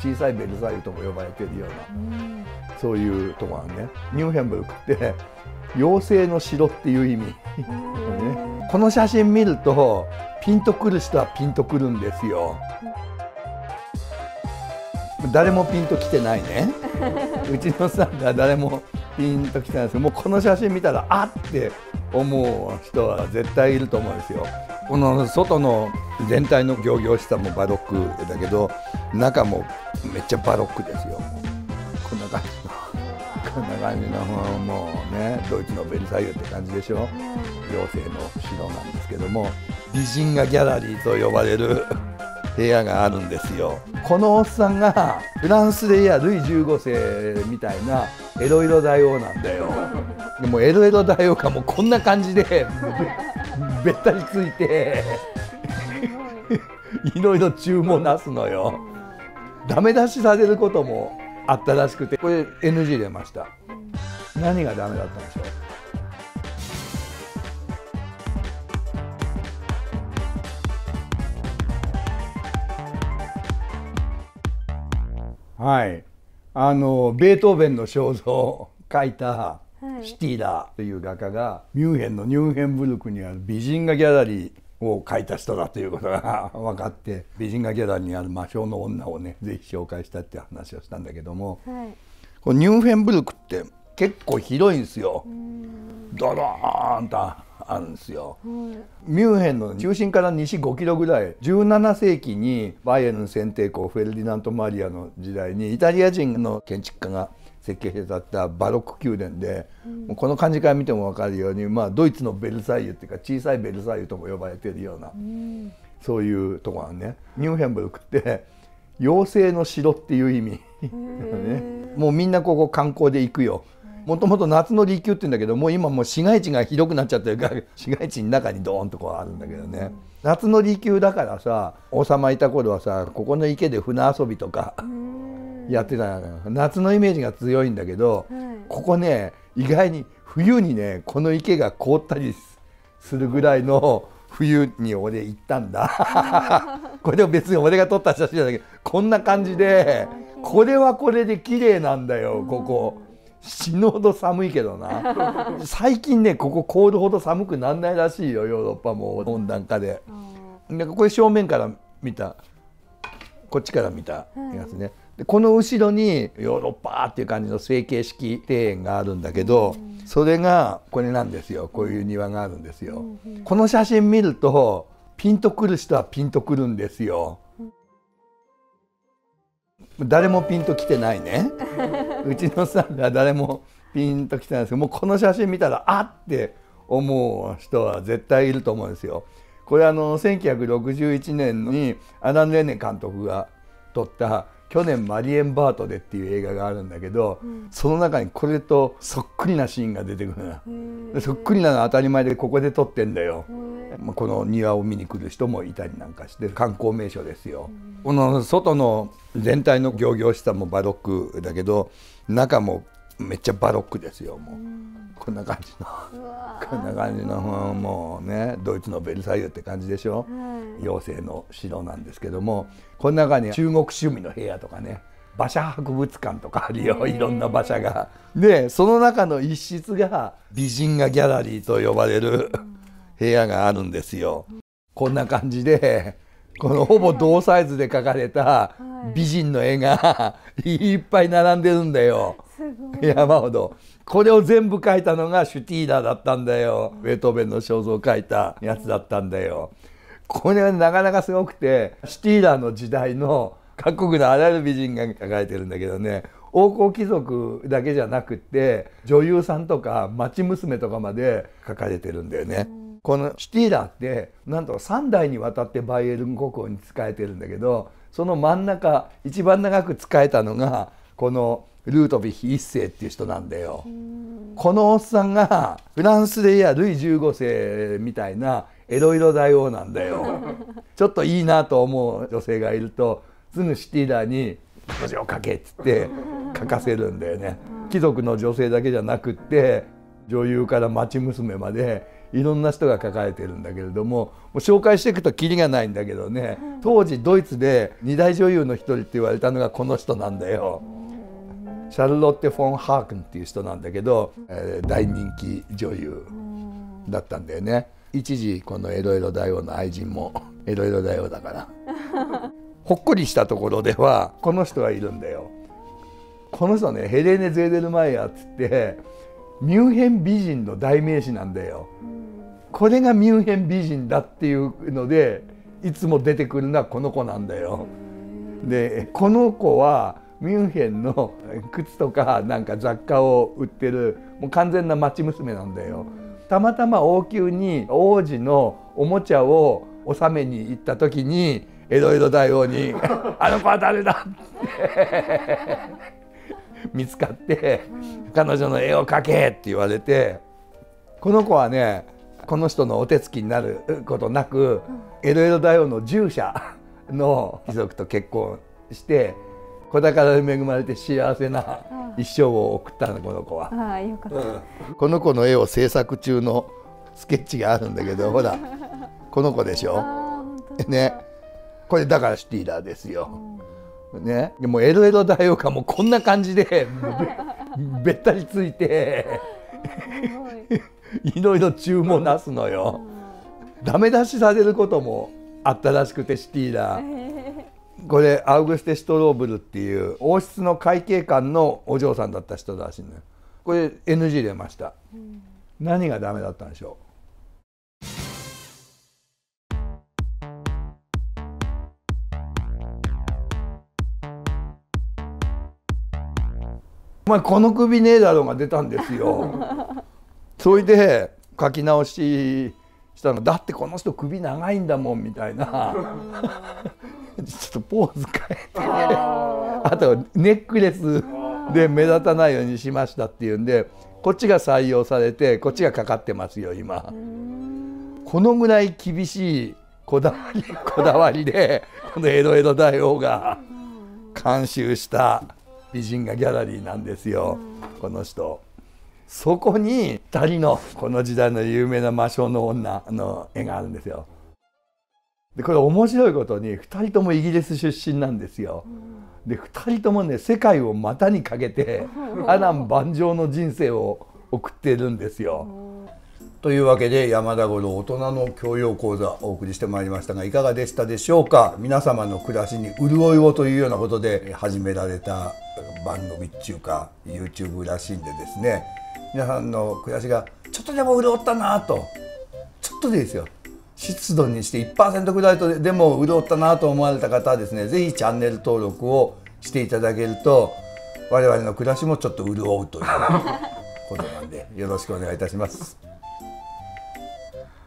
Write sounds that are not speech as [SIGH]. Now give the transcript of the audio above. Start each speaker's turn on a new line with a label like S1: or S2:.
S1: 小さいベルサイユとも呼ばれてるような、そういうとこなんね。ニューヘンブルクって妖精の城っていう意味、ね、[LAUGHS] この写真見るとピンとくる人はピンとくるんですよ。誰もピンときてないね。[LAUGHS] うちのさんが誰もピンときてないです。けどもうこの写真見たらあって思う人は絶対いると思うんですよ。この外の全体の仰々しさもバロックだけど中もめっちゃバロックですよ。こんな感じの。こんな感じのもうねドイツのベルサイユって感じでしょ。妖精の城なんですけども美人画ギャラリーと呼ばれる [LAUGHS] 部屋があるんですよ。このおっさんがフランスでいやルイ15世みたいなエロエロ大王なんだよ。でもエロエロ大王がもうこんな感じでべったりついて [LAUGHS] いろいろ注文出すのよダメ出しされることもあったらしくてこれ NG 出ました。何がダメだったんでしょう？はい。あのベートーベンの肖像を描いたシティーラーという画家がミュンヘンのニューヘンブルクにある美人画ギャラリーを描いた人だということが分かって [LAUGHS] 美人画ギャラリーにある魔性の女をねぜひ紹介したって話をしたんだけども、はい、このニューヘンブルクって結構広いんですよ。ドローンとあるんですよ、ミュンヘンの中心から西5キロぐらい17世紀にバイエルン選定校フェルディナント・マリアの時代にイタリア人の建築家が設計してたバロック宮殿で、うん、この感じから見ても分かるように、まあ、ドイツのベルサイユっていうか小さいベルサイユとも呼ばれてるような、うん、そういうとこなんね。ニューヘンブルクって妖精の城っていう意味ね、[LAUGHS] もうみんなここ観光で行くよ。もともと夏の離宮って言うんだけどもう今もう市街地がひどくなっちゃってるから市街地の中にドーンとこうあるんだけどね、夏の離宮だからさ王様いた頃はさここの池で船遊びとかやってた夏のイメージが強いんだけど、はい、ここね意外に冬にねこの池が凍ったりするぐらいの冬に俺行ったんだ。[LAUGHS] これでも別に俺が撮った写真じゃないけどこんな感じでこれはこれで綺麗なんだよここ。死ぬほど寒いけどな。最近ねここ凍るほど寒くなんないらしいよヨーロッパも温暖化で。でこれ正面から見た。こっちから見たやつね。はいでこの後ろにヨーロッパっていう感じの成形式庭園があるんだけど、それがこれなんですよこういう庭があるんですよ。この写真見るとピンとくる人はピンとくるんですよ。誰もピンときてないね。[LAUGHS] うちのさんが誰もピンときてないんですけどもうこの写真見たらあって思う人は絶対いると思うんですよ。これあの1961年にアラン・レネ監督が撮った去年マリエンバートでっていう映画があるんだけど、うん、その中にこれとそっくりなシーンが出てくるのそっくりなのは当たり前でここで撮ってんだよ、まあ、この庭を見に来る人もいたりなんかして観光名所ですよ、この外の全体の仰々しさもバロックだけど中もめっちゃバロックですよもう、こんな感じの。こんな感じのもうねドイツのベルサイユって感じでしょ、妖精の城なんですけどもこの中に中国趣味の部屋とかね馬車博物館とかあるよ。いろんな馬車が。でその中の一室が美人画ギャラリーと呼ばれる部屋があるんですよ。こんな感じでこのほぼ同サイズで描かれた美人の絵が [LAUGHS] いっぱい並んでるんだよ。山ほど。これを全部描いたのがシュティーラーだったんだよ。ベートーベンの肖像を描いたやつだったんだよ。これはなかなかすごくてシュティーラーの時代の各国のあらゆる美人が描かれてるんだけどね王侯貴族だけじゃなくって女優さんとか町娘とかまで描かれてるんだよね。このシュティーラーってなんと3代にわたってバイエルン国王に仕えてるんだけどその真ん中一番長く仕えたのがこのルートヴィヒ一世っていう人なんだよ。このおっさんがフランスでいやルイ15世みたいなエロエロ大王なんだよ。ちょっといいなと思う女性がいるとすぐシティーラーに「文字を書け」っつって書かせるんだよね。貴族の女性だけじゃなくって女優から町娘までいろんな人が書かれてるんだけれどももう紹介していくとキリがないんだけどね。当時ドイツで二大女優の一人って言われたのがこの人なんだよ。シャルロッテ・フォン・ハークンっていう人なんだけど、えー、大人気女優だったんだよね。一時このエロエロ大王の愛人も [LAUGHS] エロエロ大王だから。ほっこりしたところではこの人がいるんだよ。この人ねヘレーネ・ゼーデルマイヤーっつってミュンヘン美人の代名詞なんだよこれがミュンヘン美人だっていうのでいつも出てくるのはこの子なんだよでこの子はミュンヘンの靴とかなんか雑貨を売ってるもう完全な町娘なんだよ。たまたま王宮に王子のおもちゃを納めに行った時にエロエロ大王に「[LAUGHS] あの子は誰だ!」って [LAUGHS] 見つかって「彼女の絵を描け!」って言われてこの子はねこの人のお手つきになることなくエロエロ大王の従者 [LAUGHS] の貴族と結婚して子宝に恵まれて幸せな一生を送ったのこの子は、
S2: あよかった、
S1: うん、この子の絵を制作中のスケッチがあるんだけど [LAUGHS] ほらこの子でしょ？ね。これだからシティーラーですよ、ね。でもエロエロ大王かもこんな感じでべったりついてい。ろいろ注文なすのよ、ダメ出しされることもあったらしくてシティーラー、これアウグステ・シトローブルっていう王室の会計官のお嬢さんだった人らしいのよ。これ NG 出ました、うん、何がダメだったんでしょう？お前この首ねえだろうが出たんですよ。[LAUGHS] それで書き直ししたの。だってこの人首長いんだもんみたいな。ちょっとポーズ変えて。あとネックレスで目立たないようにしましたっていうんでこっちが採用されてこっちがかかってますよ今。このぐらい厳しいこだわりこだわりでこのエロエロ大王が監修した美人画ギャラリーなんですよこの人。そこに2人のこの時代の有名な魔性の女の絵があるんですよ。でこれ面白いことに2人ともイギリス出身なんですよ。で2人ともね世界を股にかけて [LAUGHS] 波乱万丈の人生を送ってるんですよ。というわけで山田五郎大人の教養講座お送りしてまいりましたがいかがでしたでしょうか？皆様の暮らしに潤いをというようなことで始められた番組っていうか YouTube らしいんでですね皆さんの暮らしがちょっとでも潤ったなとちょっとでいいですよ湿度にして1%ぐらいとでも潤ったなと思われた方はですね是非チャンネル登録をしていただけると我々の暮らしもちょっと潤うということなんでよろしくお願いいたします。